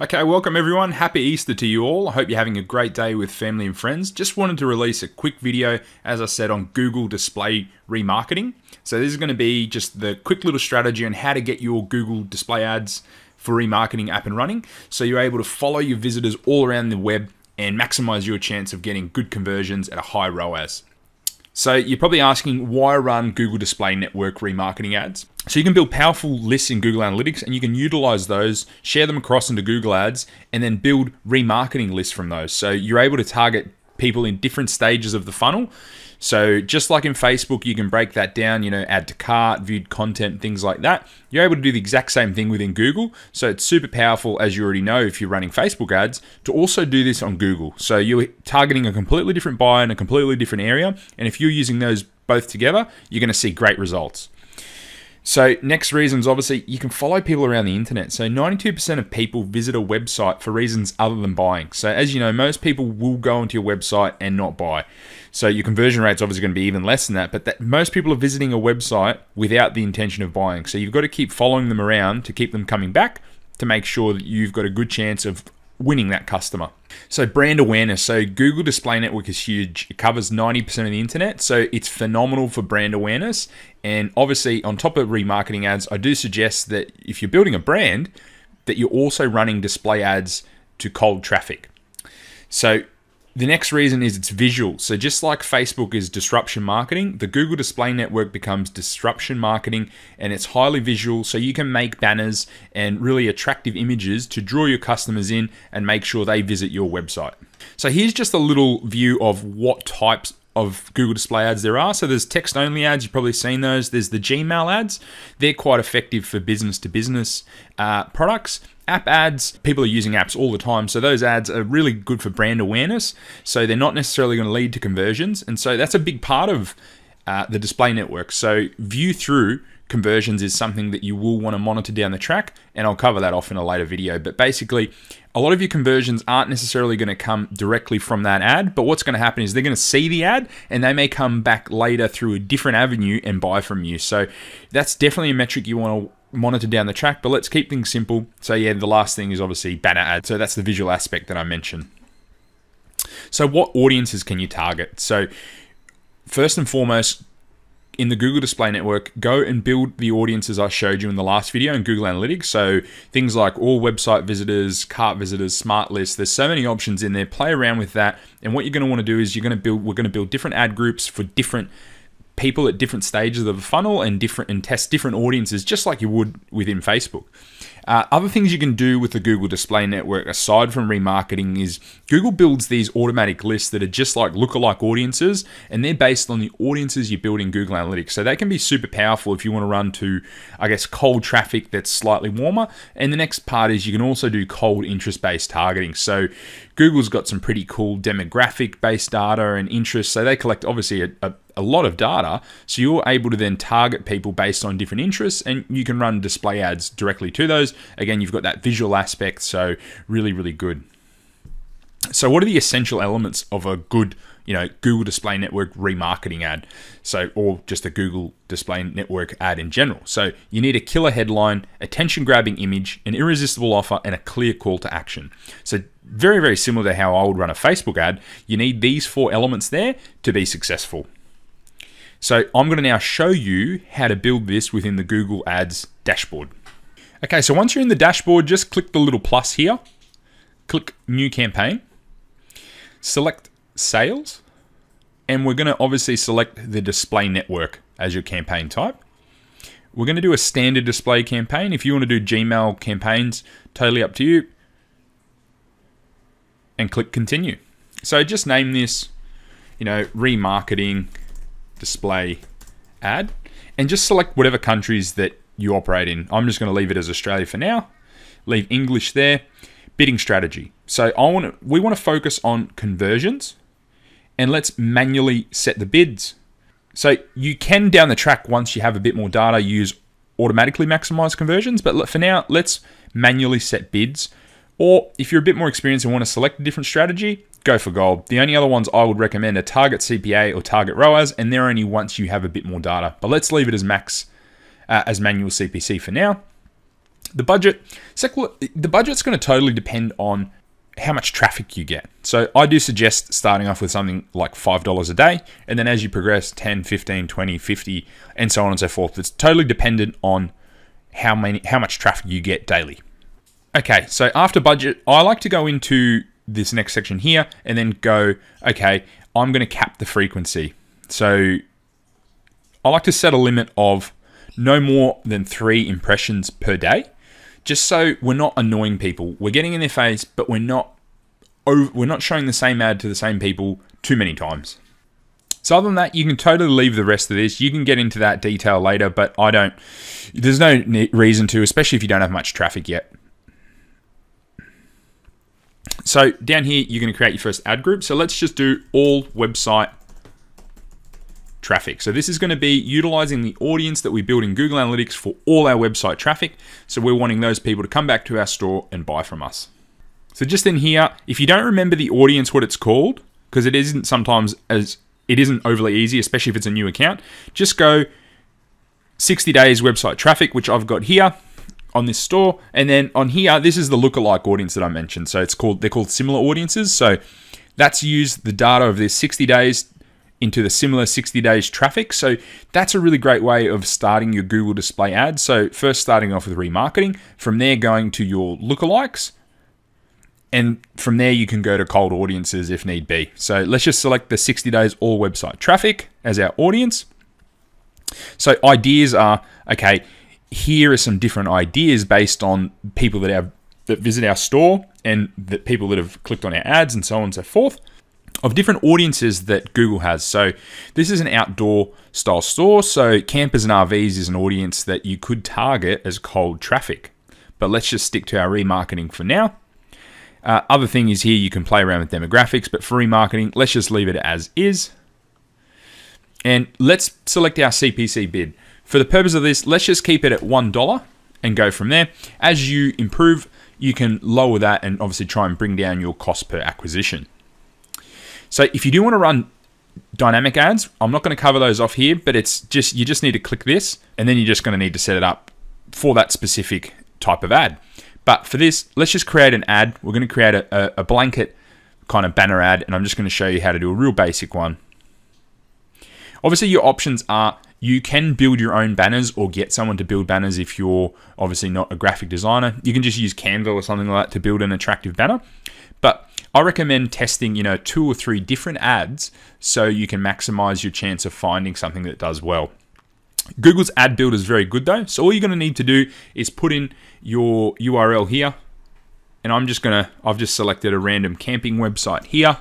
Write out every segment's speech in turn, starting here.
Okay, welcome everyone. Happy Easter to you all. I hope you're having a great day with family and friends. Just wanted to release a quick video, as I said, on Google display remarketing. So this is going to be just the quick little strategy on how to get your Google display ads for remarketing up and running. So you're able to follow your visitors all around the web and maximize your chance of getting good conversions at a high ROAS. So you're probably asking why run Google Display Network remarketing ads? So you can build powerful lists in Google Analytics and you can utilize those, share them across into Google Ads, and then build remarketing lists from those. So you're able to target people in different stages of the funnel. So just like in Facebook, you can break that down, you know, add to cart, viewed content, things like that. You're able to do the exact same thing within Google. So it's super powerful, as you already know, if you're running Facebook ads, to also do this on Google. So you're targeting a completely different buyer in a completely different area. And if you're using those both together, you're going to see great results. So, next reason is obviously you can follow people around the internet. So, 92% of people visit a website for reasons other than buying. So, as you know, most people will go onto your website and not buy. So, your conversion rate's obviously going to be even less than that, but that, most people are visiting a website without the intention of buying. So, you've got to keep following them around to keep them coming back to make sure that you've got a good chance of winning that customer. So brand awareness. So Google Display Network is huge. It covers 90% of the internet. So it's phenomenal for brand awareness. And obviously on top of remarketing ads, I do suggest that if you're building a brand, that you're also running display ads to cold traffic. So the next reason is it's visual. So just like Facebook is disruption marketing, the Google Display Network becomes disruption marketing and it's highly visual. So you can make banners and really attractive images to draw your customers in and make sure they visit your website. So here's just a little view of what types of Google Display ads there are. So there's text only ads, you've probably seen those. There's the Gmail ads, they're quite effective for business to business uh, products. App ads, people are using apps all the time, so those ads are really good for brand awareness. So they're not necessarily going to lead to conversions, and so that's a big part of uh, the display network. So view through conversions is something that you will want to monitor down the track, and I'll cover that off in a later video. But basically, a lot of your conversions aren't necessarily going to come directly from that ad, but what's going to happen is they're going to see the ad and they may come back later through a different avenue and buy from you. So that's definitely a metric you want to monitor down the track, but let's keep things simple. So yeah, the last thing is obviously banner ads. So that's the visual aspect that I mentioned. So what audiences can you target? So first and foremost, in the Google Display Network, go and build the audiences I showed you in the last video in Google Analytics. So things like all website visitors, cart visitors, smart lists. There's so many options in there. Play around with that. And what you're going to want to do is you're going to build. We're going to build different ad groups for different people at different stages of the funnel and different and test different audiences just like you would within Facebook. Uh, other things you can do with the Google Display Network aside from remarketing is Google builds these automatic lists that are just like lookalike audiences and they're based on the audiences you build in Google Analytics. So they can be super powerful if you want to run to, I guess, cold traffic that's slightly warmer. And the next part is you can also do cold interest based targeting. So Google's got some pretty cool demographic based data and interest. So they collect obviously a, a a lot of data. So you're able to then target people based on different interests and you can run display ads directly to those. Again, you've got that visual aspect. So really, really good. So what are the essential elements of a good, you know, Google Display Network remarketing ad? So, or just a Google Display Network ad in general. So you need a killer headline, attention grabbing image, an irresistible offer, and a clear call to action. So very, very similar to how I would run a Facebook ad. You need these four elements there to be successful. So I'm going to now show you how to build this within the Google Ads dashboard. Okay, so once you're in the dashboard, just click the little plus here, click New Campaign, select Sales, and we're going to obviously select the display network as your campaign type. We're going to do a standard display campaign. If you want to do Gmail campaigns, totally up to you. And click Continue. So just name this, you know, remarketing display ad and just select whatever countries that you operate in. I'm just going to leave it as Australia for now. Leave English there. Bidding strategy. So I want to, we want to focus on conversions and let's manually set the bids. So you can down the track once you have a bit more data use automatically maximize conversions, but for now let's manually set bids. Or if you're a bit more experienced and want to select a different strategy, go for gold. The only other ones I would recommend are target CPA or target ROAS, and they're only once you have a bit more data. But let's leave it as max, uh, as manual CPC for now. The budget, the budget's going to totally depend on how much traffic you get. So I do suggest starting off with something like $5 a day. And then as you progress 10, 15, 20, 50, and so on and so forth, it's totally dependent on how many, how much traffic you get daily. Okay, so after budget, I like to go into this next section here and then go, okay, I'm going to cap the frequency. So I like to set a limit of no more than three impressions per day, just so we're not annoying people. We're getting in their face, but we're not over, we're not showing the same ad to the same people too many times. So other than that, you can totally leave the rest of this. You can get into that detail later, but I don't. There's no reason to, especially if you don't have much traffic yet. So down here, you're going to create your first ad group. So let's just do all website traffic. So this is going to be utilizing the audience that we build in Google Analytics for all our website traffic. So we're wanting those people to come back to our store and buy from us. So just in here, if you don't remember the audience, what it's called, because it isn't sometimes as it isn't overly easy, especially if it's a new account, just go 60 days website traffic, which I've got here on this store. And then on here, this is the lookalike audience that I mentioned. So it's called, they're called similar audiences. So that's used the data of this 60 days into the similar 60 days traffic. So that's a really great way of starting your Google display ads. So first starting off with remarketing, from there going to your lookalikes, and from there you can go to cold audiences if need be. So let's just select the 60 days all website traffic as our audience. So ideas are, okay, here are some different ideas based on people that have that visit our store and the people that have clicked on our ads and so on and so forth of different audiences that Google has. So this is an outdoor style store. So campers and RVs is an audience that you could target as cold traffic. But let's just stick to our remarketing for now. Uh, other thing is here you can play around with demographics, but for remarketing, let's just leave it as is. And let's select our CPC bid. For the purpose of this, let's just keep it at $1 and go from there. As you improve, you can lower that and obviously try and bring down your cost per acquisition. So if you do want to run dynamic ads, I'm not going to cover those off here, but it's just you just need to click this and then you're just going to need to set it up for that specific type of ad. But for this, let's just create an ad. We're going to create a, a blanket kind of banner ad, and I'm just going to show you how to do a real basic one. Obviously, your options are you can build your own banners or get someone to build banners if you're obviously not a graphic designer. You can just use Canva or something like that to build an attractive banner. But I recommend testing, you know, two or three different ads so you can maximize your chance of finding something that does well. Google's ad builder is very good though. So all you're going to need to do is put in your URL here. And I'm just going to, I've just selected a random camping website here.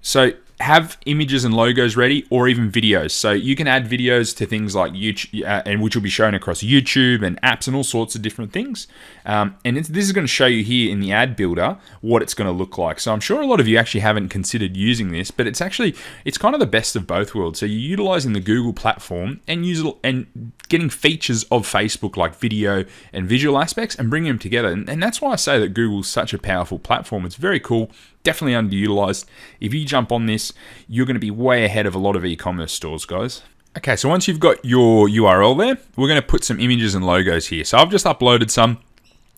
So have images and logos ready or even videos. So you can add videos to things like YouTube, uh, and which will be shown across YouTube and apps and all sorts of different things. Um, and this is going to show you here in the ad builder what it's going to look like. So I'm sure a lot of you actually haven't considered using this, but it's actually, it's kind of the best of both worlds. So you're utilizing the Google platform and use and getting features of Facebook like video and visual aspects and bringing them together. And, and that's why I say that Google's such a powerful platform. It's very cool definitely underutilized. If you jump on this, you're going to be way ahead of a lot of e-commerce stores, guys. Okay, so once you've got your URL there, we're going to put some images and logos here. So I've just uploaded some.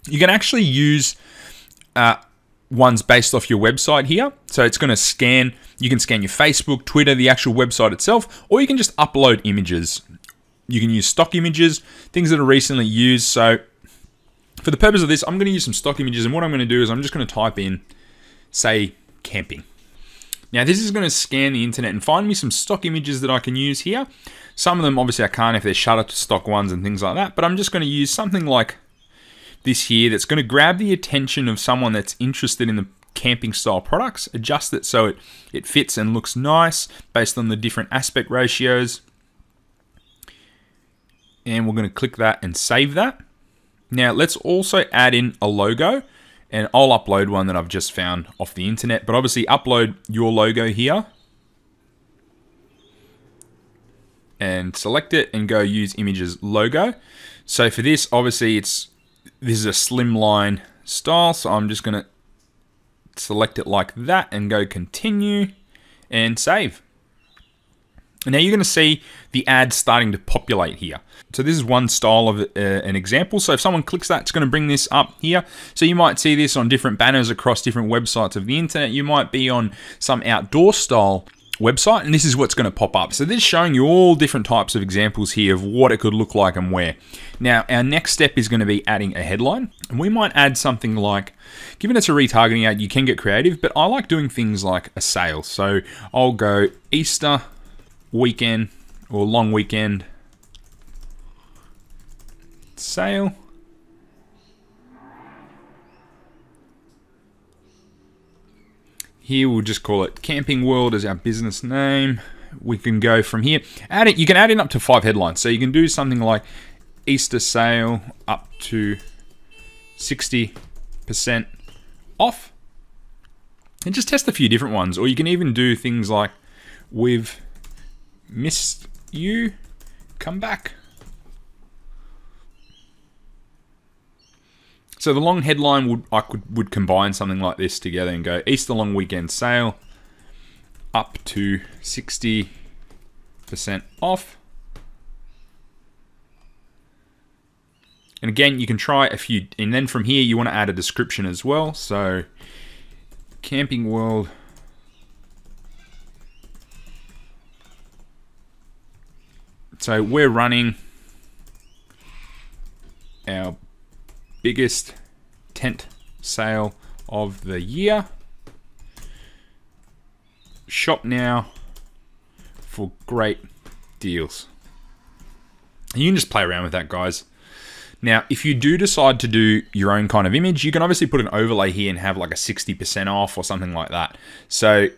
You can actually use uh, ones based off your website here. So it's going to scan, you can scan your Facebook, Twitter, the actual website itself, or you can just upload images. You can use stock images, things that are recently used. So for the purpose of this, I'm going to use some stock images. And what I'm going to do is I'm just going to type in say, camping. Now, this is going to scan the internet and find me some stock images that I can use here. Some of them, obviously, I can't if they're Shutterstock ones and things like that, but I'm just going to use something like this here that's going to grab the attention of someone that's interested in the camping style products, adjust it so it, it fits and looks nice based on the different aspect ratios. And we're going to click that and save that. Now, let's also add in a logo and I'll upload one that I've just found off the internet. But obviously upload your logo here and select it and go use images logo. So for this, obviously it's this is a slimline style. So I'm just gonna select it like that and go continue and save. And now you're going to see the ads starting to populate here. So this is one style of uh, an example. So if someone clicks that, it's going to bring this up here. So you might see this on different banners across different websites of the internet. You might be on some outdoor style website and this is what's going to pop up. So this is showing you all different types of examples here of what it could look like and where. Now our next step is going to be adding a headline and we might add something like, given it's a retargeting ad, you can get creative, but I like doing things like a sale. So I'll go Easter weekend or long weekend sale. Here we'll just call it Camping World as our business name. We can go from here. Add it. You can add in up to five headlines. So you can do something like Easter sale up to 60% off. And just test a few different ones. Or you can even do things like we've missed you. Come back. So the long headline would I could would combine something like this together and go Easter long weekend sale up to 60% off. And again, you can try a few, and then from here you want to add a description as well. So, Camping World. So we're running our biggest tent sale of the year. Shop now for great deals. You can just play around with that, guys. Now, if you do decide to do your own kind of image, you can obviously put an overlay here and have like a 60% off or something like that. So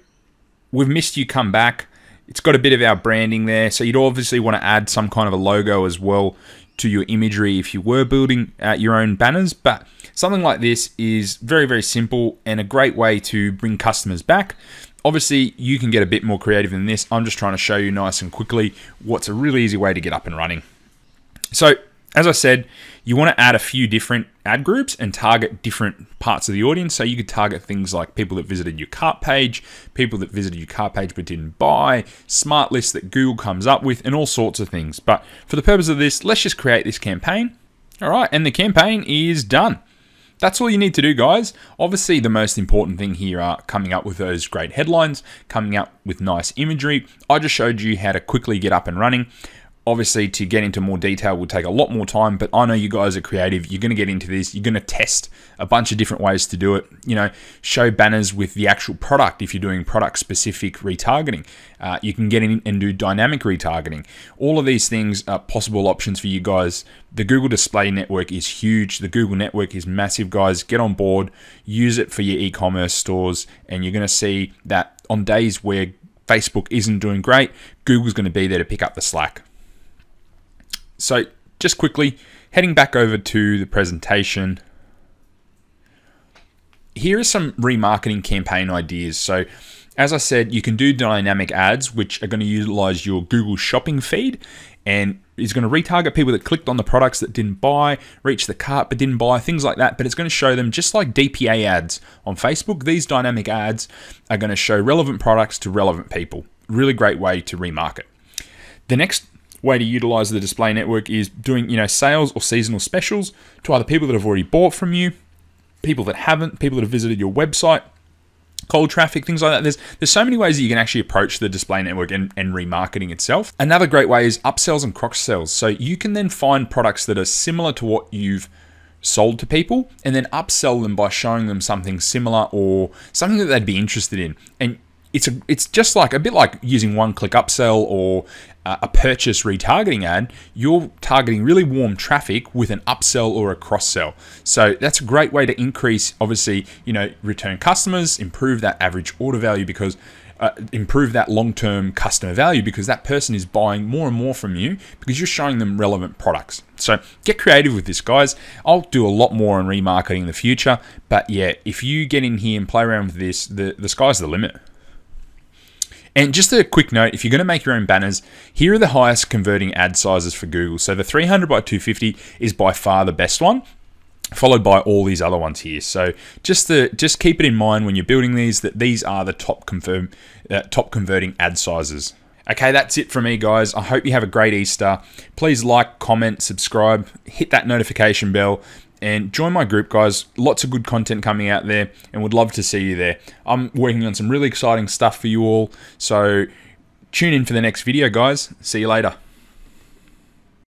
we've missed you come back. It's got a bit of our branding there. So you'd obviously want to add some kind of a logo as well to your imagery if you were building uh, your own banners. But something like this is very, very simple and a great way to bring customers back. Obviously, you can get a bit more creative than this. I'm just trying to show you nice and quickly what's a really easy way to get up and running. So as I said, you want to add a few different ad groups and target different parts of the audience. So you could target things like people that visited your cart page, people that visited your cart page but didn't buy, smart lists that Google comes up with, and all sorts of things. But for the purpose of this, let's just create this campaign. All right, and the campaign is done. That's all you need to do, guys. Obviously, the most important thing here are coming up with those great headlines, coming up with nice imagery. I just showed you how to quickly get up and running. Obviously, to get into more detail will take a lot more time, but I know you guys are creative. You're going to get into this. You're going to test a bunch of different ways to do it. You know, show banners with the actual product if you're doing product specific retargeting. Uh, you can get in and do dynamic retargeting. All of these things are possible options for you guys. The Google Display Network is huge. The Google Network is massive, guys. Get on board, use it for your e commerce stores, and you're going to see that on days where Facebook isn't doing great, Google's going to be there to pick up the slack. So just quickly, heading back over to the presentation, here are some remarketing campaign ideas. So as I said, you can do dynamic ads, which are going to utilize your Google shopping feed and is going to retarget people that clicked on the products that didn't buy, reach the cart but didn't buy, things like that. But it's going to show them just like DPA ads on Facebook. These dynamic ads are going to show relevant products to relevant people. Really great way to remarket. The next way to utilize the display network is doing, you know, sales or seasonal specials to either people that have already bought from you, people that haven't, people that have visited your website, cold traffic, things like that. There's there's so many ways that you can actually approach the display network and, and remarketing itself. Another great way is upsells and cross sells. So you can then find products that are similar to what you've sold to people and then upsell them by showing them something similar or something that they'd be interested in. And it's a, it's just like a bit like using one click upsell or uh, a purchase retargeting ad, you're targeting really warm traffic with an upsell or a cross sell. So that's a great way to increase, obviously, you know, return customers, improve that average order value because uh, improve that long-term customer value because that person is buying more and more from you because you're showing them relevant products. So get creative with this, guys. I'll do a lot more on remarketing in the future, but yeah, if you get in here and play around with this, the the sky's the limit. And just a quick note, if you're going to make your own banners, here are the highest converting ad sizes for Google. So the 300 by 250 is by far the best one followed by all these other ones here. So just to just keep it in mind when you're building these that these are the top confirm uh, top converting ad sizes. Okay, that's it for me, guys. I hope you have a great Easter. Please like, comment, subscribe, hit that notification bell, and join my group, guys. Lots of good content coming out there, and would love to see you there. I'm working on some really exciting stuff for you all, so tune in for the next video, guys. See you later.